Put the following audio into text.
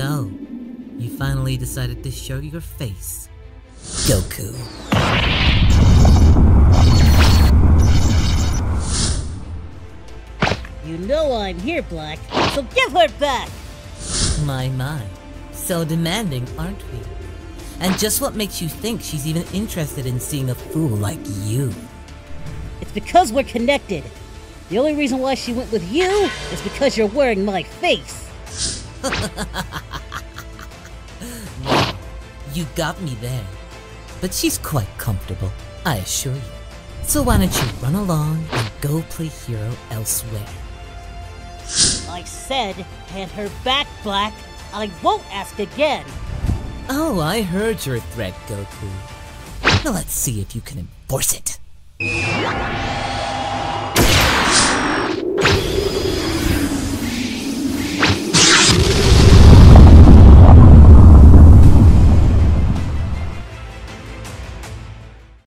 So, you finally decided to show your face. Goku. You know I'm here, Black, so give her back! My, my. So demanding, aren't we? And just what makes you think she's even interested in seeing a fool like you? It's because we're connected. The only reason why she went with you is because you're wearing my face. You got me there. But she's quite comfortable, I assure you. So why don't you run along and go play hero elsewhere? I said, hand her back, Black. I won't ask again. Oh, I heard your threat, Goku. Now let's see if you can enforce it.